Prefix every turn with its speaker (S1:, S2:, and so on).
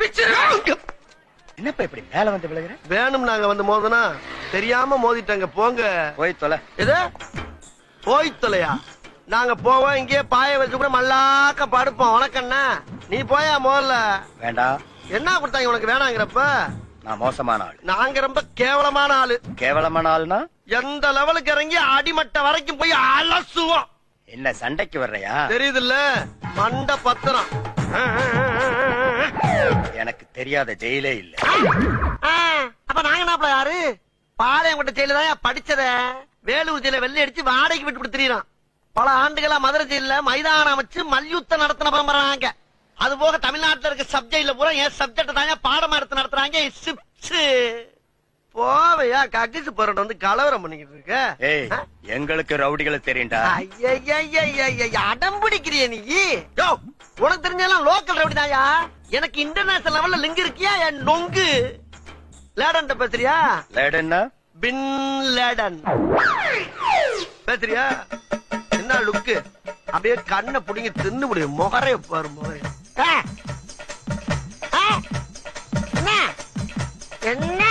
S1: பிச்சிருவேன்
S2: என்னப்பா இப்படி மேல வந்து விழுகிற
S1: வேணும் நாங்க வந்து மோதனா தெரியாம மோதிட்டாங்க போங்க.
S2: போய் தொலை.
S1: எது? போய் தொலையா? நாங்க போவோம் இங்கேயே பாய வச்சு கூட மல்லாக்க படுப்போம். உனக்கண்ணா நீ போயா முதல்ல
S2: வேண்டாம்
S1: என்ன கொடுத்தாங்க உனக்கு வேணாங்கிறப்ப?
S2: நான் மோசமான ஆள்.
S1: நாங்க ரொம்ப கேவலமான ஆளு.
S2: கேவலமான ஆள்னா?
S1: எந்த லெவலுக்கு இறங்கி அடிமட்ட வரைக்கும் போய் அலசுவோம்.
S2: என்ன சண்டைக்கு வர்றையா?
S1: தெரியுதுல்ல? மண்ட பத்திரம்
S2: தெரியாத ஜெயிலே இல்ல.
S1: அப்ப நாங்க என்ன யாரு? பாளையம் கொண்ட ஜெயில தான் படிச்சத. வேலூர் ஜெயில வெள்ளை அடிச்சு வாடகைக்கு விட்டு கொடுத்துறான் பல ஆண்டுகளா மதுரை ஜெயில மைதானம் அமைச்சு மல்யுத்தம் நடத்தின பரம்பராங்க. அது போக தமிழ்நாட்டுல இருக்க சப்ஜெக்ட்ல பூரா என் சப்ஜெக்ட் தாங்க பாடமா எடுத்து நடத்துறாங்க. சிப்ஸ் போவையா கக்கிசு போறோம் வந்து கலவரம் பண்ணிக்கிட்டு இருக்க?
S2: எங்களுக்கு ரவுடிகளை தெரியும்டா.
S1: ஐயையையையைய, அடம் பிடிக்கிறிய நீ உனக்கு தெரிஞ்செல்லாம் லோக்கல் ரவுடி தாயா எனக்கு இன்டர்நேஷனல் லெவல்ல லிங்க் இருக்கியா? என் நொங்கு. லேடன் பேசுறியா?
S2: லேடன்னா?
S1: பின் லேடன் பேசுறியா? என்ன லுக்கு அப்படியே கண்ணை புடிங்கி தின்னு முடியும் முகரே பாரு முகரே.
S3: என்ன?